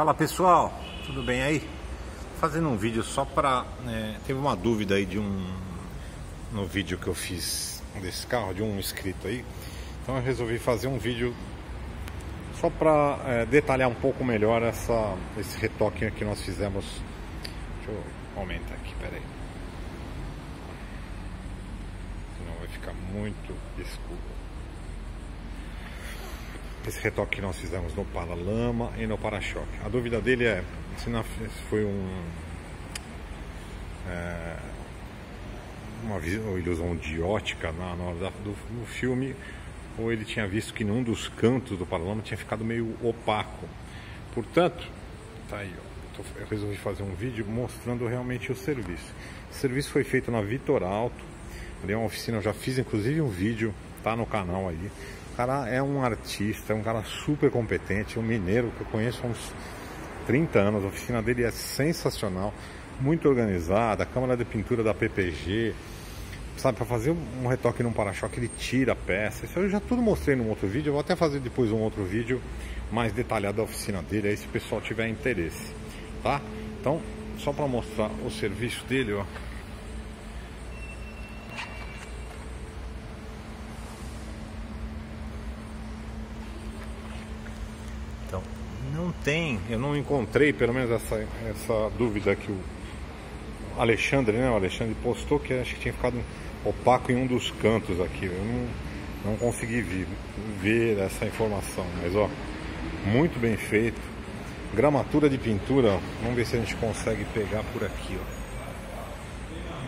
Fala pessoal, tudo bem aí? Fazendo um vídeo só para é, teve uma dúvida aí de um no vídeo que eu fiz desse carro de um inscrito aí, então eu resolvi fazer um vídeo só para é, detalhar um pouco melhor essa esse retoque que nós fizemos. Deixa eu aumentar aqui, peraí. Senão vai ficar muito escuro esse retoque que nós fizemos no para-lama e no para-choque. A dúvida dele é se foi um é, uma, uma, ilusão de ótica na, na hora da, do, do, filme ou ele tinha visto que num dos cantos do para-lama tinha ficado meio opaco. Portanto, tá aí, ó, eu resolvi fazer um vídeo mostrando realmente o serviço. O serviço foi feito na Vitor Alto, ali é uma oficina, eu já fiz inclusive um vídeo, tá no canal aí cara é um artista, é um cara super competente, um mineiro que eu conheço há uns 30 anos. A oficina dele é sensacional, muito organizada, a câmara de pintura da PPG. Sabe, para fazer um retoque num para-choque, ele tira a peça. Isso eu já tudo mostrei num outro vídeo. Eu vou até fazer depois um outro vídeo mais detalhado da oficina dele, aí se o pessoal tiver interesse, tá? Então, só para mostrar o serviço dele, ó. Então, não tem, eu não encontrei pelo menos essa, essa dúvida que o Alexandre, né? O Alexandre postou que acho que tinha ficado opaco em um dos cantos aqui. Eu não, não consegui ver, ver essa informação, mas ó, muito bem feito. Gramatura de pintura, vamos ver se a gente consegue pegar por aqui, ó.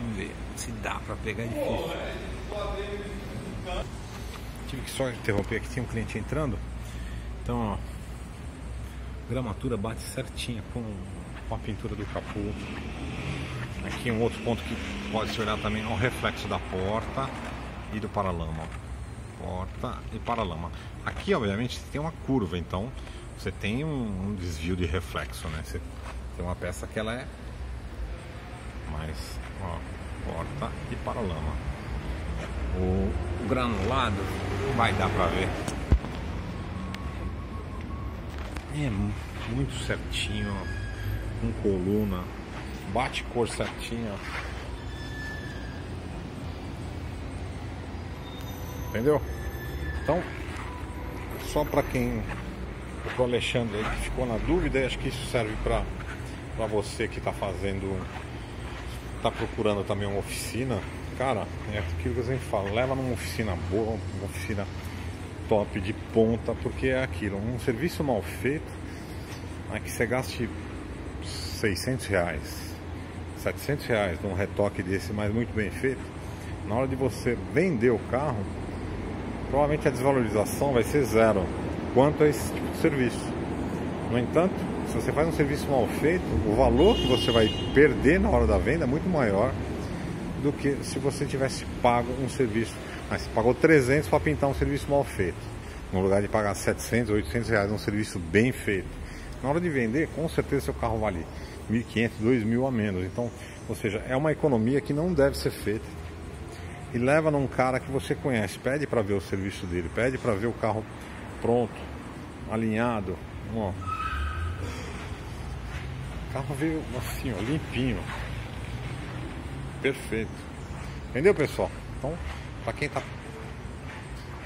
Vamos ver se dá para pegar é difícil. Tive que só interromper aqui, tinha um cliente entrando. Então, ó, gramatura bate certinha com, a pintura do capô. Aqui um outro ponto que pode se olhar também é o reflexo da porta e do paralama. Porta e paralama. Aqui, obviamente, tem uma curva, então você tem um, um desvio de reflexo, né? Você tem uma peça que ela é mais ó, porta e paralama. O, o granulado vai dar para ver é muito certinho, com coluna, bate cor certinha. Entendeu? Então, só para quem o Alexandre aí que ficou na dúvida, acho que isso serve para para você que está fazendo, está procurando também uma oficina, cara, é aquilo que a gente fala, leva numa oficina boa, uma oficina top de ponta, porque é aquilo, um serviço mal feito, é que você gaste 600 reais, 700 reais num retoque desse, mas muito bem feito, na hora de você vender o carro, provavelmente a desvalorização vai ser zero quanto a esse tipo de serviço. No entanto, se você faz um serviço mal feito, o valor que você vai perder na hora da venda é muito maior do que se você tivesse pago um serviço mas pagou 300 para pintar um serviço mal feito, no lugar de pagar 700, 800 reais num serviço bem feito. Na hora de vender, com certeza seu carro vale 1.500, 2.000 a menos. Então, ou seja, é uma economia que não deve ser feita. E leva num cara que você conhece, pede para ver o serviço dele, pede para ver o carro pronto, alinhado. Ó. O carro veio assim, ó, limpinho. Perfeito. Entendeu, pessoal? Então, para quem está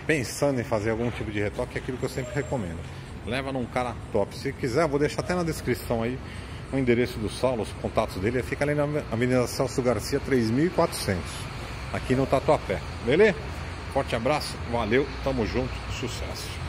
pensando em fazer algum tipo de retoque, é aquilo que eu sempre recomendo. Leva num cara top. Se quiser, eu vou deixar até na descrição aí o endereço do Saulo, os contatos dele. Fica ali na Avenida Celso Garcia 3400, aqui no Tatuapé. Beleza? Forte abraço, valeu, tamo junto, sucesso.